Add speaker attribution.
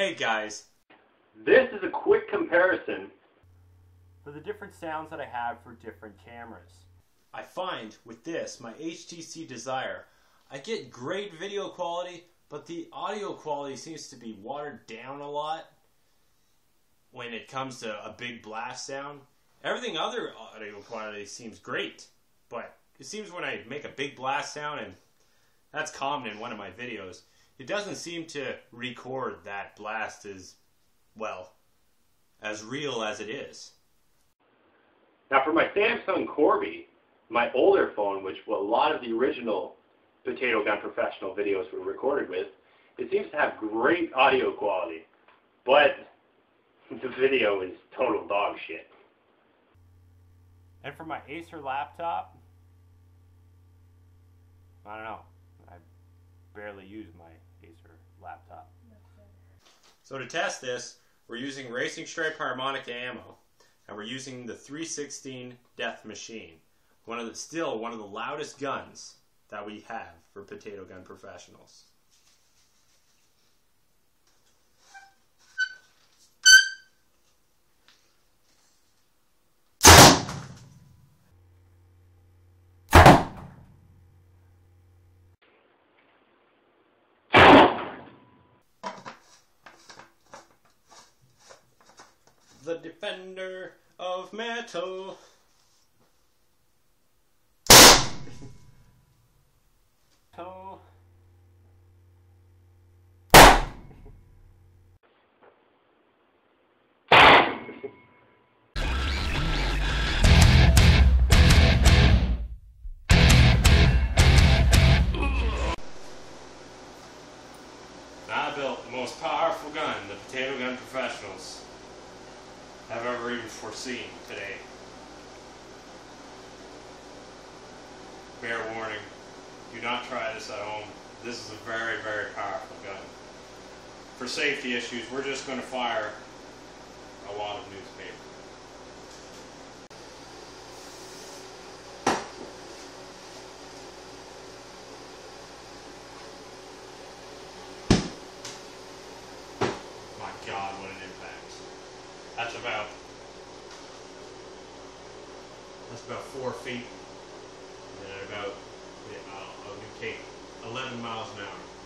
Speaker 1: Hey guys,
Speaker 2: This is a quick comparison
Speaker 3: for the different sounds that I have for different cameras.
Speaker 1: I find with this, my HTC Desire, I get great video quality, but the audio quality seems to be watered down a lot when it comes to a big blast sound. Everything other audio quality seems great, but it seems when I make a big blast sound, and that's common in one of my videos, it doesn't seem to record that blast as, well, as real as it is.
Speaker 2: Now for my Samsung Corby, my older phone, which a lot of the original Potato Gun Professional videos were recorded with, it seems to have great audio quality, but the video is total dog shit.
Speaker 3: And for my Acer laptop, I don't know. Barely use my Acer laptop.
Speaker 1: So to test this, we're using Racing Stripe harmonica ammo, and we're using the 316 Death Machine, one of the still one of the loudest guns that we have for potato gun professionals. The defender of metal. I built the most powerful gun the potato gun professionals have ever even foreseen today. Fair warning, do not try this at home. This is a very, very powerful gun. For safety issues, we're just going to fire a lot of newspaper. My God, what an impact. That's about that's about four feet and about I'll, I'll take 11 miles an hour.